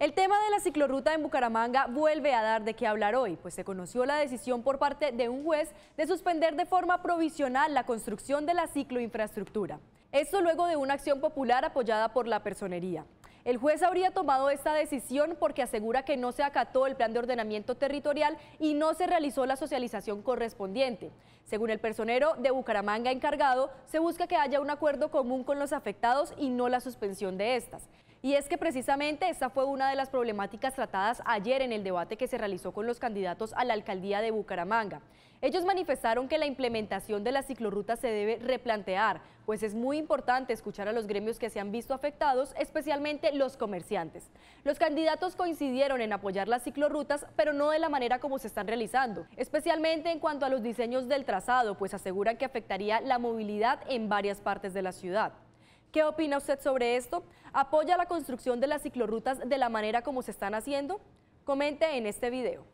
El tema de la ciclorruta en Bucaramanga vuelve a dar de qué hablar hoy, pues se conoció la decisión por parte de un juez de suspender de forma provisional la construcción de la cicloinfraestructura. Esto luego de una acción popular apoyada por la personería. El juez habría tomado esta decisión porque asegura que no se acató el plan de ordenamiento territorial y no se realizó la socialización correspondiente. Según el personero de Bucaramanga encargado, se busca que haya un acuerdo común con los afectados y no la suspensión de estas. Y es que precisamente esta fue una de las problemáticas tratadas ayer en el debate que se realizó con los candidatos a la alcaldía de Bucaramanga. Ellos manifestaron que la implementación de la ciclorruta se debe replantear, pues es muy importante escuchar a los gremios que se han visto afectados, especialmente los comerciantes. Los candidatos coincidieron en apoyar las ciclorrutas, pero no de la manera como se están realizando, especialmente en cuanto a los diseños del trazado, pues aseguran que afectaría la movilidad en varias partes de la ciudad. ¿Qué opina usted sobre esto? ¿Apoya la construcción de las ciclorrutas de la manera como se están haciendo? Comente en este video.